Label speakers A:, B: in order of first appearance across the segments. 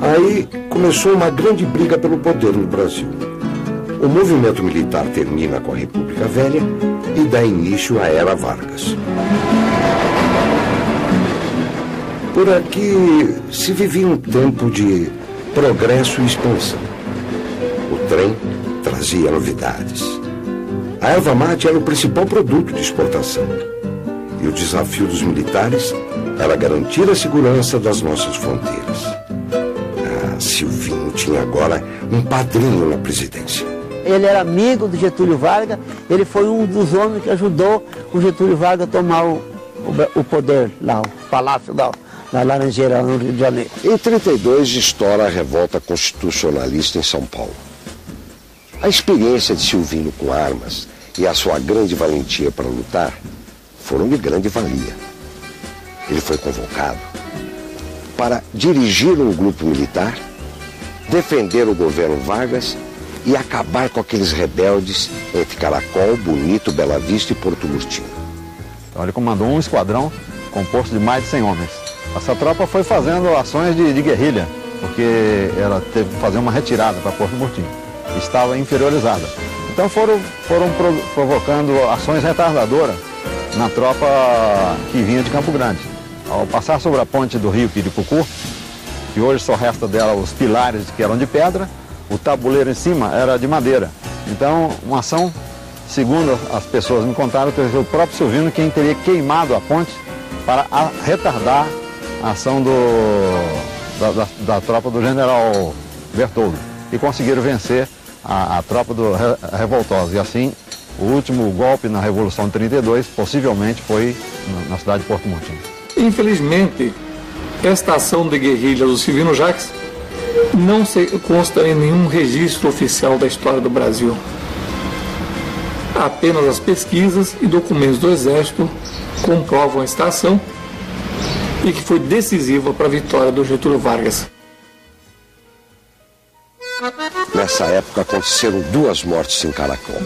A: Aí começou uma grande briga pelo poder no Brasil. O movimento militar termina com a República Velha e dá início à Era Vargas. Por aqui se vivia um tempo de progresso e expansão. O trem trazia novidades. A erva mate era o principal produto de exportação. E o desafio dos militares era garantir a segurança das nossas fronteiras. Ah, Silvinho tinha agora um padrinho na presidência.
B: Ele era amigo do Getúlio Vargas, ele foi um dos homens que ajudou o Getúlio Vargas a tomar o, o, o poder lá, o palácio da, na Laranjeira, no Rio de Janeiro.
A: Em 32 estoura a revolta constitucionalista em São Paulo. A experiência de Silvino com armas e a sua grande valentia para lutar foram de grande valia. Ele foi convocado para dirigir um grupo militar, defender o governo Vargas e acabar com aqueles rebeldes entre Caracol, Bonito, Bela Vista e Porto Murtinho.
C: Então ele comandou um esquadrão composto de mais de 100 homens. Essa tropa foi fazendo ações de, de guerrilha, porque ela teve que fazer uma retirada para Porto Murtinho. Estava inferiorizada. Então foram, foram pro, provocando ações retardadoras na tropa que vinha de Campo Grande. Ao passar sobre a ponte do rio Piripucu, que hoje só resta dela os pilares que eram de pedra, o tabuleiro em cima era de madeira. Então, uma ação, segundo as pessoas me contaram, que o próprio Silvino quem teria queimado a ponte para a, retardar a ação do, da, da, da, tropa do general Bertoldo. E conseguiram vencer a, a tropa do re, revoltosa. E assim, o último golpe na Revolução de 32 possivelmente foi na, cidade de Porto Montinho.
D: Infelizmente, esta ação de guerrilha do Silvino Jacques não se consta em nenhum registro oficial da história do Brasil. Apenas as pesquisas e documentos do Exército comprovam esta ação e que foi decisiva para a vitória do Getúlio Vargas.
A: Nessa época aconteceram duas mortes em Caracol.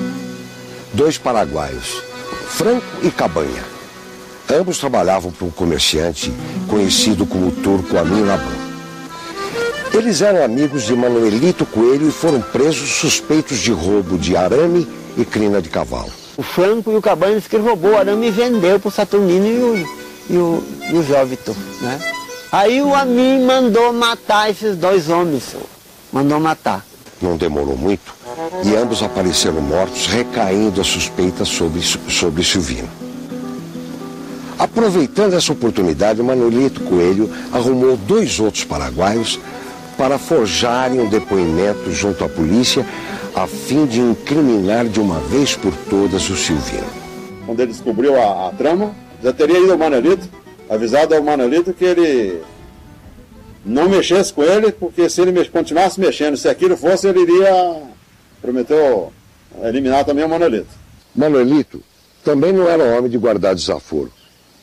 A: Dois paraguaios, Franco e Cabanha. Ambos trabalhavam para um comerciante conhecido como Turco Amin Laban. Eles eram amigos de Manuelito Coelho e foram presos suspeitos de roubo de arame e crina de cavalo.
B: O Franco e o Cabanha disse que ele roubou o arame e vendeu para o Saturnino e o, e o, e o né? Aí o Amin mandou matar esses dois homens, mandou matar.
A: Não demorou muito e ambos apareceram mortos, recaindo a suspeita sobre, sobre Silvino. Aproveitando essa oportunidade, Manuelito Coelho arrumou dois outros paraguaios para forjarem um depoimento junto à polícia a fim de incriminar de uma vez por todas o Silvino.
E: Quando ele descobriu a, a trama, já teria ido ao Manolito, avisado ao Manolito que ele não mexesse com ele, porque se ele continuasse mexendo, se aquilo fosse, ele iria, prometeu eliminar também o Manolito.
A: Manolito também não era homem de guardar desaforo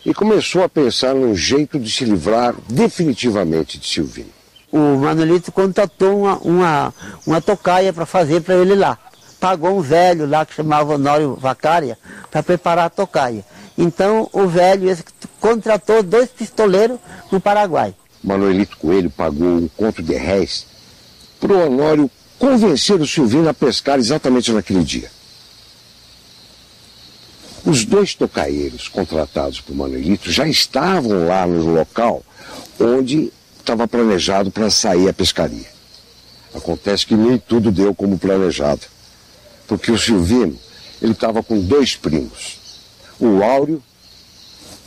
A: e começou a pensar num jeito de se livrar definitivamente de Silvino
B: o Manolito contratou uma, uma, uma tocaia para fazer para ele lá. Pagou um velho lá que chamava Honório Vacária para preparar a tocaia. Então o velho esse, contratou dois pistoleiros no Paraguai.
A: Manuelito Coelho pagou um conto de réis para o Honório convencer o Silvino a pescar exatamente naquele dia. Os dois tocaeiros contratados por Manuelito já estavam lá no local onde estava planejado para sair a pescaria. Acontece que nem tudo deu como planejado. Porque o Silvino, ele estava com dois primos. O Áureo,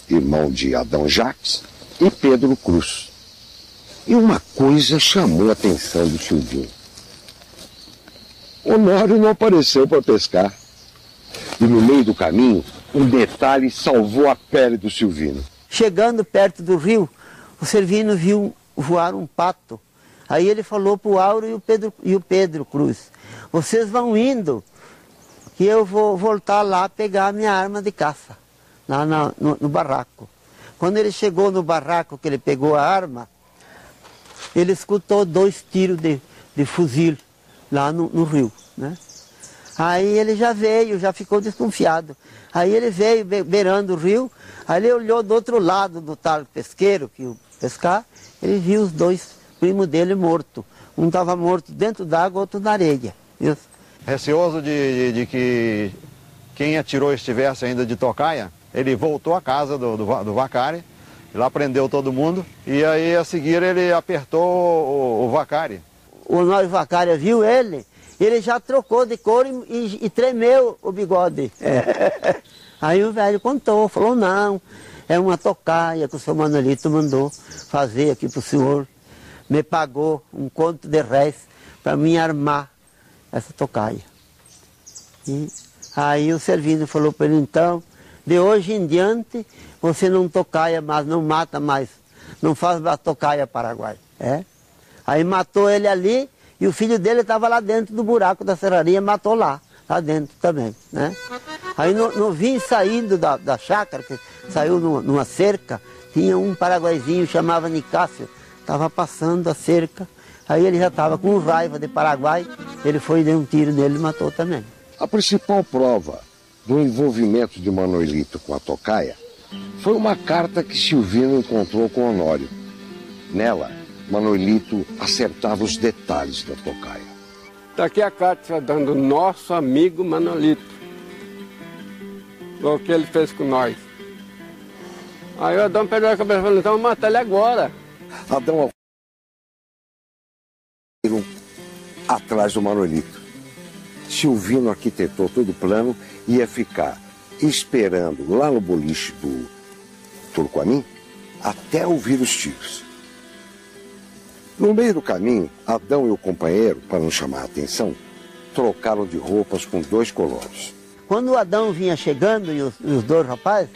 A: irmão de Adão Jacques, e Pedro Cruz. E uma coisa chamou a atenção do Silvino. Honório não apareceu para pescar. E no meio do caminho, um detalhe salvou a pele do Silvino.
B: Chegando perto do rio, o Silvino viu voar um pato. Aí ele falou para o Auro e o, Pedro, e o Pedro Cruz, vocês vão indo, que eu vou voltar lá pegar a minha arma de caça, lá no, no, no barraco. Quando ele chegou no barraco, que ele pegou a arma, ele escutou dois tiros de, de fuzil lá no, no rio. Né? Aí ele já veio, já ficou desconfiado. Aí ele veio beirando o rio, aí ele olhou do outro lado do tal pesqueiro que ia pescar, ele viu os dois primos dele mortos. Um estava morto dentro d'água, outro na areia. Isso.
C: Receoso de, de, de, que quem atirou estivesse ainda de tocaia, ele voltou à casa do, do, do Vacari, lá prendeu todo mundo, e aí a seguir ele apertou o, o Vacari.
B: O Honório Vacari viu ele, ele já trocou de cor e, e, tremeu o bigode. É. Aí o velho contou, falou, não, é uma tocaia que o seu Manuelito mandou fazer aqui para o senhor. Me pagou um conto de réis para mim armar essa tocaia. E aí o Servino falou para ele, então, de hoje em diante, você não tocaia mais, não mata mais, não faz tocaia Paraguai. É? Aí matou ele ali e o filho dele estava lá dentro do buraco da serraria, matou lá, lá dentro também. Né? Aí no, no vim saindo da, da chácara, que saiu numa, numa cerca, tinha um paraguaizinho, chamava Nicásio, estava passando a cerca, aí ele já estava com raiva de Paraguai, ele foi e deu um tiro nele e matou também.
A: A principal prova do envolvimento de Manuelito com a tocaia foi uma carta que Silvino encontrou com Honório. Nela, Manuelito acertava os detalhes da tocaia.
F: Está aqui a carta dando nosso amigo Manolito. O que ele fez com nós. Aí o Adão pegou a cabeça e falou, então mata ele agora.
A: Adão atrás do Manolito. Silvino arquitetou todo o plano e ia ficar esperando lá no boliche do Turcoanim até ouvir os tiros. No meio do caminho, Adão e o companheiro, para não chamar a atenção, trocaram de roupas com dois colonos.
B: Quando o Adão vinha chegando e os, e os dois rapazes,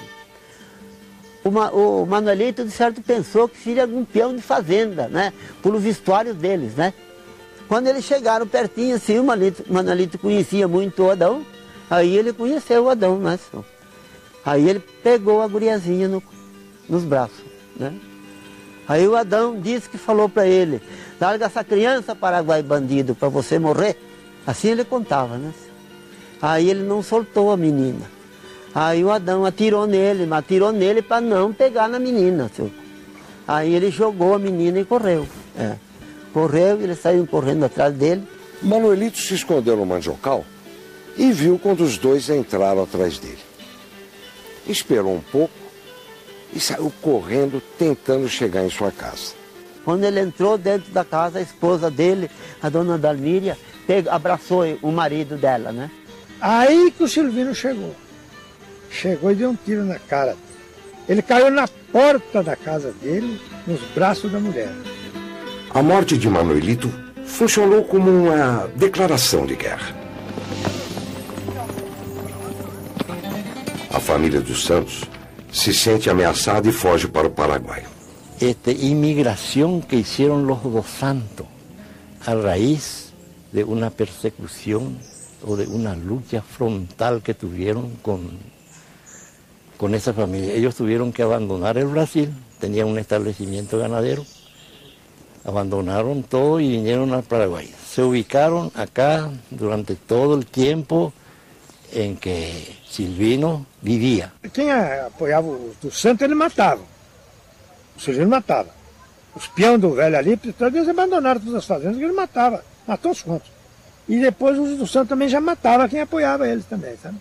B: o, o Manuelito, de certo, pensou que seria algum peão de fazenda, né? Pelo vestuário deles, né? Quando eles chegaram pertinho, assim, o Manuelito, o Manuelito conhecia muito o Adão, aí ele conheceu o Adão, né? Aí ele pegou a guriazinha no, nos braços, né? Aí o Adão disse que falou para ele, larga essa criança, Paraguai bandido, para você morrer. Assim ele contava, né? Aí ele não soltou a menina. Aí o Adão atirou nele, mas atirou nele para não pegar na menina. Senhor. Aí ele jogou a menina e correu. É. Correu e eles saíram correndo atrás dele.
A: Manuelito se escondeu no mandiocal e viu quando os dois entraram atrás dele. Esperou um pouco e saiu correndo tentando chegar em sua casa.
B: Quando ele entrou dentro da casa, a esposa dele, a dona Dalmíria, abraçou o marido dela, né?
G: Aí que o Silvino chegou. Chegou e deu um tiro na cara. Ele caiu na porta da casa dele, nos braços da mulher.
A: A morte de Manuelito funcionou como uma declaração de guerra. A família dos Santos se sente ameaçada e foge para o Paraguai.
H: Esta imigração que hicieron los dos santos a raíz de uma persecução ou de uma luta frontal que tuvieron com, con esa familia. Ellos tuvieron que abandonar el Brasil, tenían un establecimiento ganadero, abandonaron todo y vinieron al Paraguay. Se ubicaron acá durante todo el tiempo em que Silvino vivia.
G: Quem apoiava o do santo, ele matava. O Silvino matava. Os peões do velho ali, talvez abandonaram todas as fazendas, que ele matava. Matou os contos. E depois os do santo também já matava quem apoiava eles também, sabe?